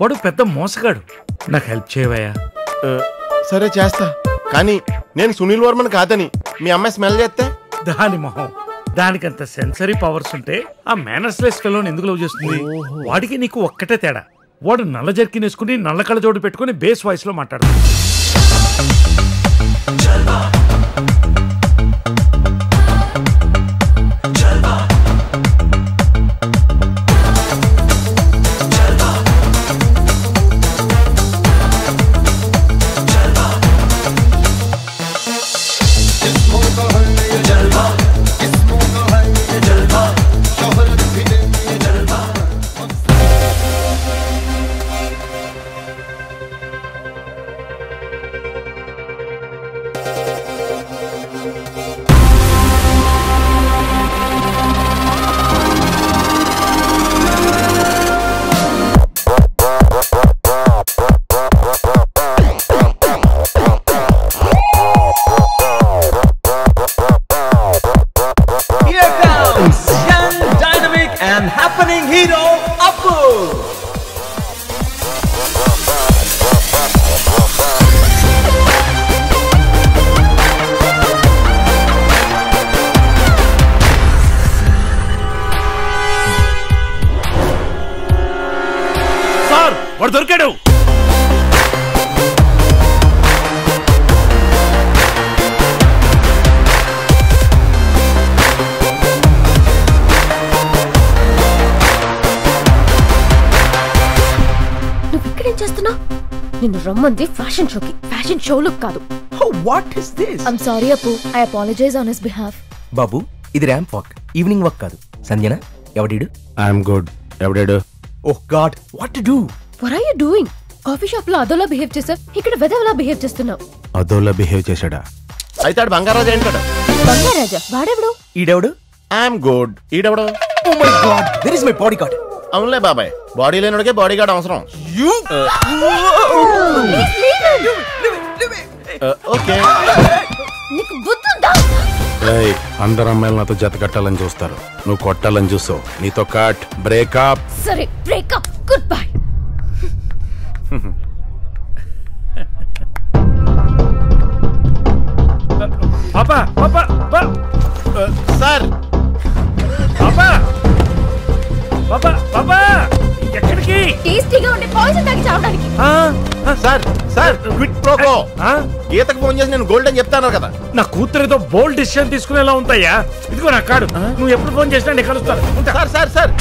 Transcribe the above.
వాడు పెద్ద మోసగాడు. నాకు హెల్ప్ చేయవయ్యా. సరే చేస్తా. కానీ నేను సునీల్ వర్మన్ కాదని మీ అమ్మాయి స్మెల్ చేస్తే? దాని మొహం. దానికంత సెన్సరీ పవర్స్ ఉంటే ఆ మేనర్స్లెస్ ఫెలోని ఎందుకు లవ్ చేస్తుంది? వాడికి నీకు ఒక్కటే తేడా. వాడు నల్ల జర్కిన్ వేసుకుని నల్ల కళ్ళ జోడు పెట్టుకుని బేస్ వాయిస్లో మాట్లాడతాడు. వాడు దొరికాడు. చేస్తున్నావు? నిన్ను రమ్మంది ఫ్యాషన్ షోకి ఫ్యాషన్ షోలు కాదు. Oh, what is this? I'm sorry Appu I apologize on his behalf బాబు ఇది ర్యాంప్ వాక్ ఈవినింగ్ వాక్ కాదు. సంజన ఎవడీడు? I'm good. ఎవడాడు? ఓహ్ god what to do? Where are you doing coffee షాప్లో అదోలా బిహేవ్ చేసావు ఇక్కడ వెదవలా బిహేవ్ చేస్తున్నావు. అదోలా బిహేవ్ చేశాడా? అయితే బంగారాజు ఏంటాడు బంగారాజా? వాడెవడు? ఈడెవడు? ఐఎమ్ గుడ్ ఈడెవడు? ఓ my god where is my body guard అవునులే బాబాయ్. బాడీ లేనుడికే బాడీ గార్డ్ అవసరం ఓకే నీకు బుద్ధుందా? అందరు అమ్మాయిలు నాతో జత కట్టాలని చూస్తారు. నువ్వు కొట్టాలని చూస్తావు నీతో కట్ బ్రేకప్ సరే బ్రేకప్ గుడ్ బై పాపా పాపా పా. సార్. పాపా. పాపా పాపా. ఎక్కడికి? టేస్టీగా ఉండే పాయిజన్ తాగి చావడానికి. సార్ సార్ క్విట్ ప్రోకో. ఆ? గీతకు ఫోన్ చేసి నేను గోల్డ్ అని చెప్తాను కదా. నా కూతురితో బోల్డ్ డిసిషన్ తీసుకునేలా ఉంటాయా? ఇదిగో నా కాడు నువ్వు ఎప్పుడు ఫోన్ చేసినా నేను కలుస్తాను. Sir sir sir.